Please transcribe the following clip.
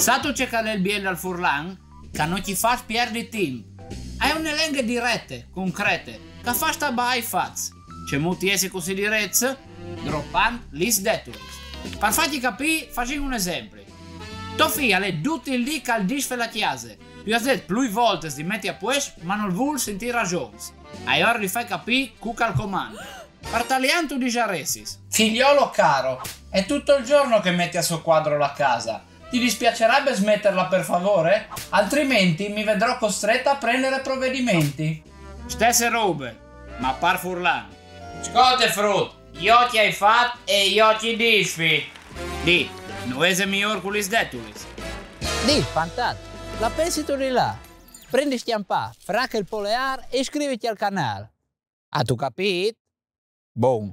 Sa tu cercare il biel al furlan, che non ti fa. Hai un elenco di rete, concrete, che fa sta bai faz. C'è molti essi così di rez, droppando lis detulis. Per farti capire, facciamo un esempio. Figlia è tutti lì che al disfe la chiesa. Più a più volte si mette a pues, ma non vuol sentire ragioni. E ora gli fai capire cuca al comando. Partalianto di Jaresis. Figliolo caro, è tutto il giorno che metti a suo quadro la casa. Ti dispiacerebbe smetterla per favore? Altrimenti mi vedrò costretta a prendere provvedimenti. Stesse robe, ma par furlan. Scote frut, io ti hai fatto e io ti disfi. Di, nuese miglior culis detulis. Di, fantastico. La pensi tu di là? Prendi stiampà, fracca il polear e iscriviti al canale. Ha tu capito? Boom.